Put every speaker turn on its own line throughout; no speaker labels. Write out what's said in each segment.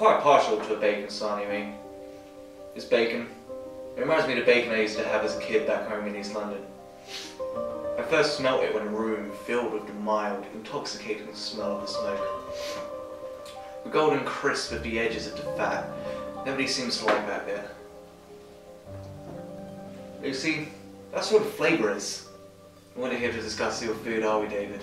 quite partial to a bacon sarnie, mean. It's bacon. It reminds me of the bacon I used to have as a kid back home in East London. I first smelt it when a room filled with the mild, intoxicating smell of the smoke. The golden crisp of the edges of the fat. Nobody seems to like that there. You see, that's what flavour is. We're not here to discuss your food, are we, David?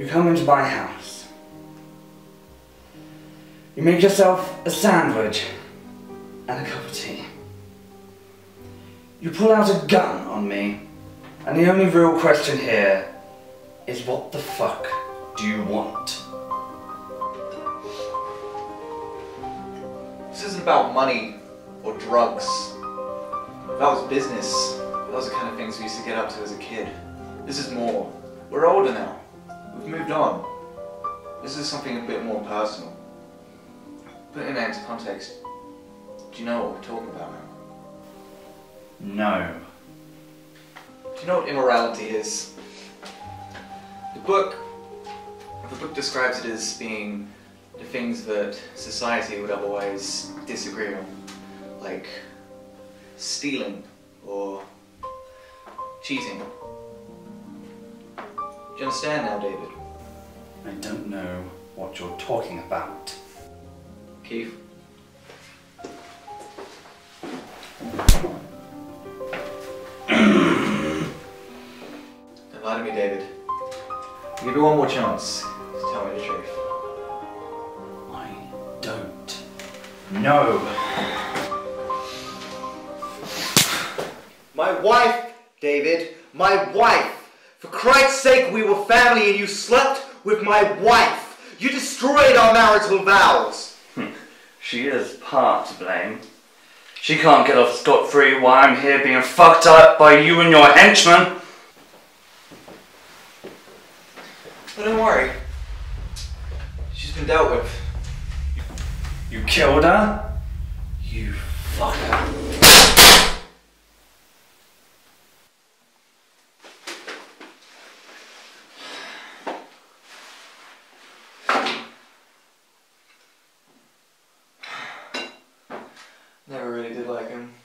You come into my house. You make yourself a sandwich and a cup of tea. You pull out a gun on me, and the only real question here is what the fuck do you want?
This isn't about money or drugs. That was business. Those are the kind of things we used to get up to as a kid. This is more. We're older now. We've moved on. This is something a bit more personal. Putting that into context, do you know what we're talking about now?
No.
Do you know what immorality is? The book, the book describes it as being the things that society would otherwise disagree on, like stealing or cheating. You understand now, David?
I don't know what you're talking about.
Keith? Don't lie to me, David. I'll give you one more chance to tell me the truth.
I don't know.
My wife, David, my wife. For Christ's sake, we were family and you slept with my wife. You destroyed our marital vows. Hmm.
She is part to blame. She can't get off scot free while I'm here being fucked up by you and your henchmen.
But don't worry. She's been dealt with.
You killed her? You fucker.
Did like him.